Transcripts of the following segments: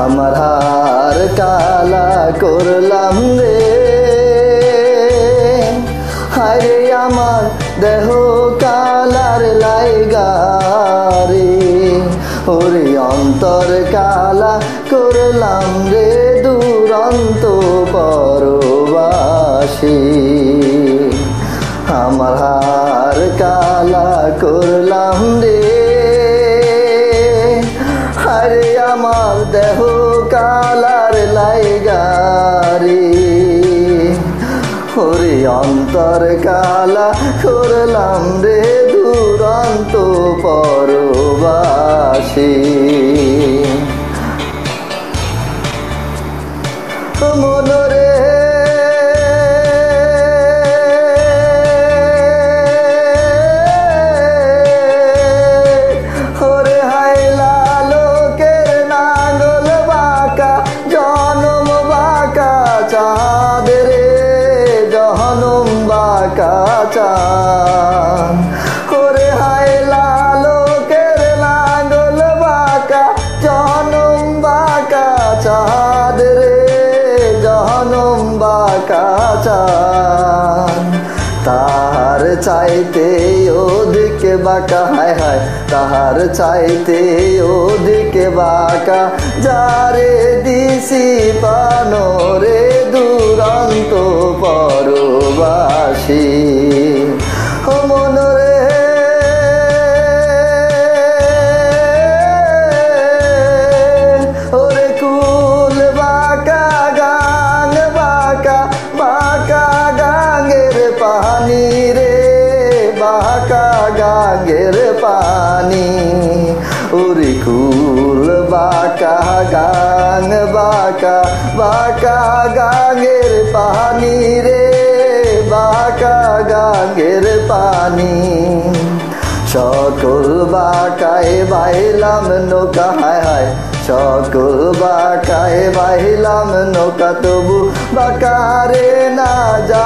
আমার হার কালা করলাম রে। হারে আমার দেহ কালার লাইগারে ওরে অন্তর কালা করলাম রে দুরন্ত পরবাসী। আমার হার কালা করলাম আমার দেহ কালার লাইগারি ওরে অন্তর কালা করলাম রে দুরন্ত পরবাসী। জনম বাঁকা চাঁদ তাহার চাইতে ওদিকে বাঁকা। হায় হায়, তাহার চাইতে ওদিকে বাঁকা। যারে দিছি পানো রে দুরন্ত পরবাসী বাঁকা গাঙ্গের পানি, ওরে কুল বাঁকা গাং বাঁকা বাঁকা গাঙ্গের পানি রে, বাঁকা গাঙ্গের পানি। সকল বাকায় বাইলাম নৌকা, হায় হায়। সকল বাকায় বাইলাম নৌকা, তবু বাকারে না জানি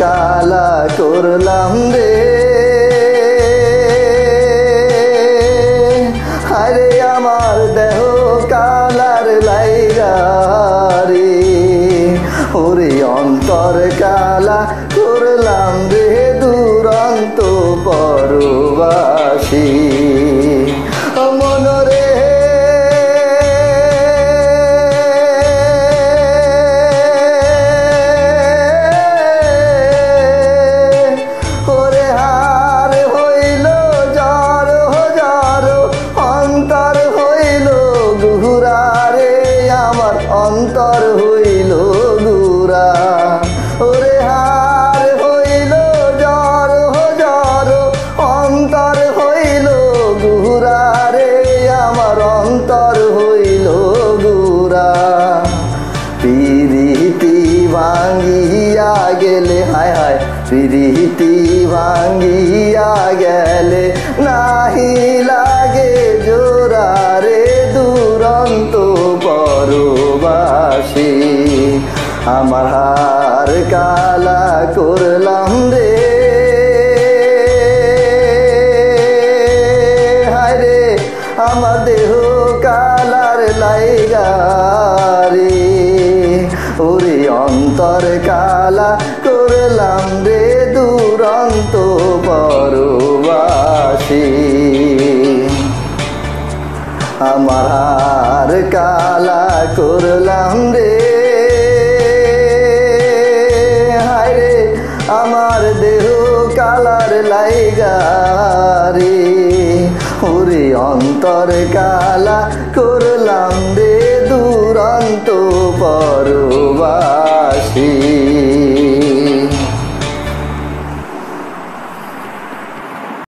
কালা করলাম রে। আরে আমার দেহ কালার লাইগারে ওরে অন্তর কালা করলাম রে, দুরন্ত পরবাসী। পিরিতি ভাঙ্গিয়া গেলে নাহি লাগে জোরা রে দুরন্ত পরবাসী আমার হার কালা করলাম রে হায় রে আমার দেহ কালার লাইগারে ওরে অন্তর কালা করলাম রে দুরন্ত পরবাসী। আমার কালা করলাম রে। হায় রে, আমার দেহ কালার লাইগারে। ওরে অন্তর কালা করলাম